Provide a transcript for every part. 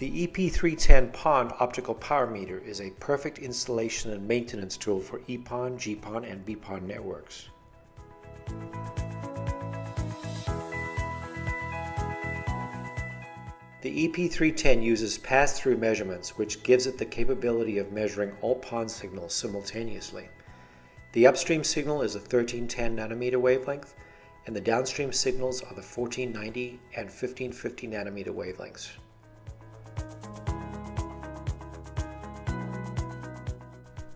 The EP310 PON optical power meter is a perfect installation and maintenance tool for EPON, GPON, and BPON networks. The EP310 uses pass-through measurements, which gives it the capability of measuring all PON signals simultaneously. The upstream signal is a 1310 nanometer wavelength, and the downstream signals are the 1490 and 1550 nanometer wavelengths.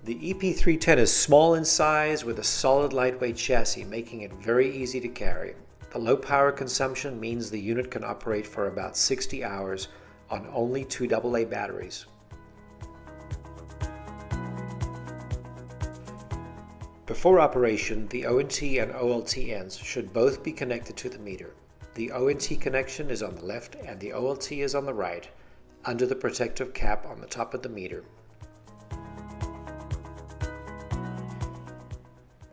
The EP310 is small in size with a solid lightweight chassis, making it very easy to carry. The low power consumption means the unit can operate for about 60 hours on only two AA batteries. Before operation, the ONT and OLT ends should both be connected to the meter. The ONT connection is on the left and the OLT is on the right, under the protective cap on the top of the meter.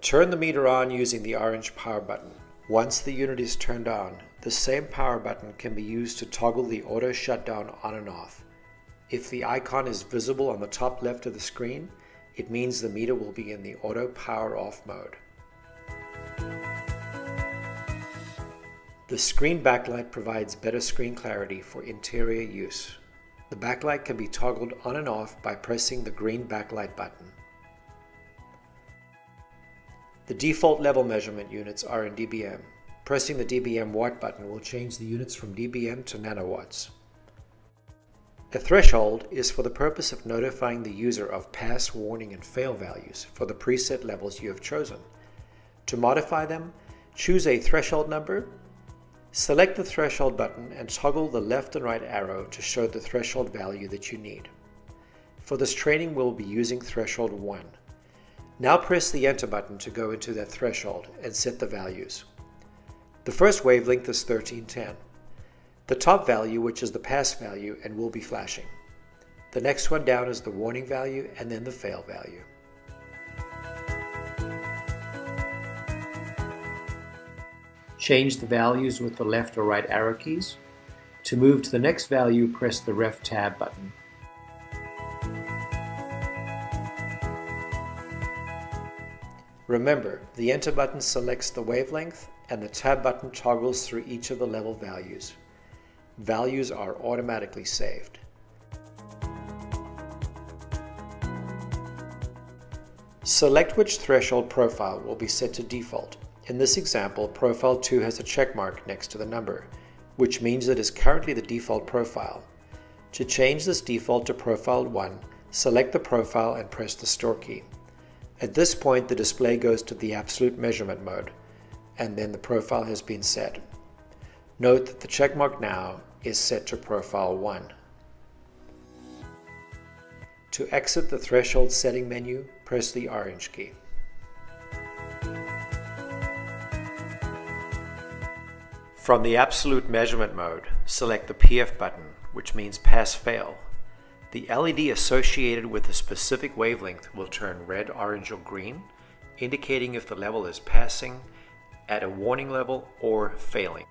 Turn the meter on using the orange power button. Once the unit is turned on, the same power button can be used to toggle the auto shutdown on and off. If the icon is visible on the top left of the screen, it means the meter will be in the auto power off mode. The screen backlight provides better screen clarity for interior use. The backlight can be toggled on and off by pressing the green backlight button. The default level measurement units are in dBm. Pressing the dBm watt button will change the units from dBm to nanowatts. A threshold is for the purpose of notifying the user of pass, warning, and fail values for the preset levels you have chosen. To modify them, choose a threshold number, select the threshold button and toggle the left and right arrow to show the threshold value that you need. For this training, we'll be using threshold 1. Now press the enter button to go into that threshold and set the values. The first wavelength is 1310. The top value, which is the pass value and will be flashing. The next one down is the warning value and then the fail value. Change the values with the left or right arrow keys. To move to the next value, press the Ref Tab button. Remember, the Enter button selects the wavelength and the Tab button toggles through each of the level values. Values are automatically saved. Select which threshold profile will be set to default. In this example, profile 2 has a check mark next to the number, which means it is currently the default profile. To change this default to profile 1, select the profile and press the store key. At this point, the display goes to the absolute measurement mode, and then the profile has been set. Note that the checkmark now is set to profile 1. To exit the threshold setting menu, press the orange key. From the absolute measurement mode, select the PF button, which means pass fail, the LED associated with a specific wavelength will turn red, orange, or green, indicating if the level is passing at a warning level or failing.